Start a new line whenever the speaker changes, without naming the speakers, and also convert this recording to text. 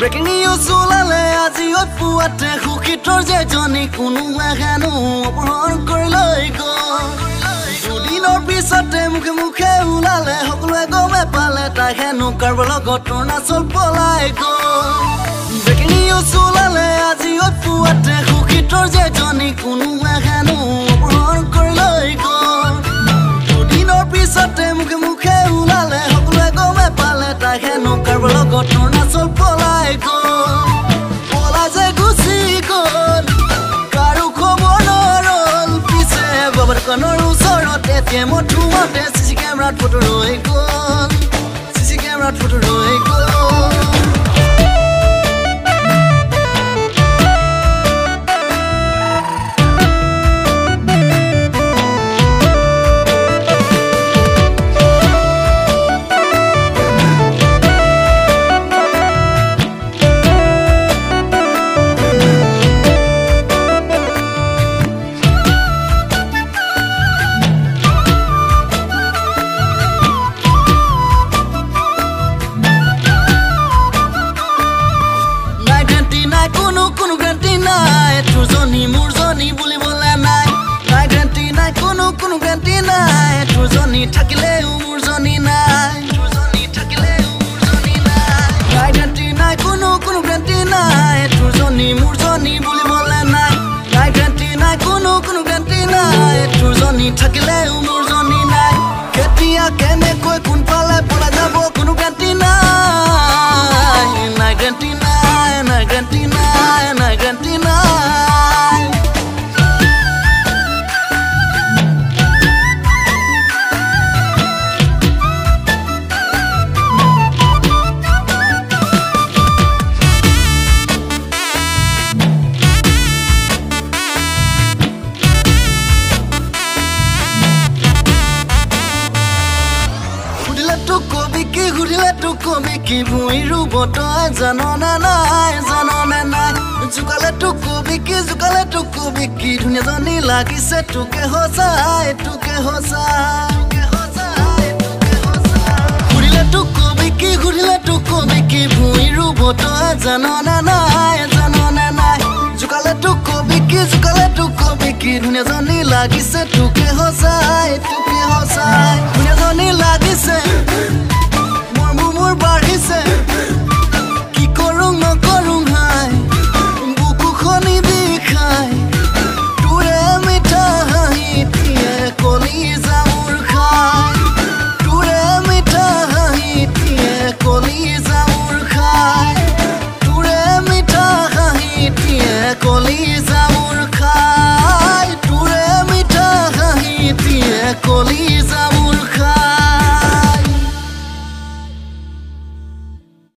Breaking news ওলালে আজি পুৱাতে সুখীতৰ যে জনী কোনো এখানো অপহৰণ কৰি লৈ গ'ল। দুদিনৰ পিছতে মুখে মুখে ওলালে সকলোৱে গমে পালে তাই হেনো কাৰোবাৰ লগত অৰুণাচল পলাই গ'ল। ব্ৰেকিং নিউজ ওলালে আজি পুৱাতে ধুমতে চি চি কেমেৰাত ফটো ৰৈ গ'ল চি চি কেমেৰাত ফটো ৰৈ গ'ল তোৰজনী মোৰজনী বুলিবলৈ নাই। নাই গ্ৰেণ্টি নাই কোনো কোনো গ্ৰেণ্টি নাই। তোৰজনী থাকিলেও মোৰজনী নাই। তোৰজনী থাকিলেও মোৰজনী নাই। নাই নাই নাই। নাই। নাই নাই নাই। নাই। কেতিয়া কেনেকৈ কোনফালে পলাই যাব তোক কবি কি সুধিলে তোক কবি কি ভুঁই ৰুব তই জাননে নাই জাননে নাই জোকালে তোক কবি কি জোকালে তোক কবি কি ধুনীয়াজনী লাগিছে তোকে সঁচাই তোকে সঁচাই সুধিলে তোক কবি কি সুধিলে তোক কবি কি ভুঁই ৰুব তই জাননে নাই জাননে নাই জোকালে তোক কবি কি জোকালে তোক কবি কি ধুনীয়াজনী লাগিছে তোকে সঁচাই তোকে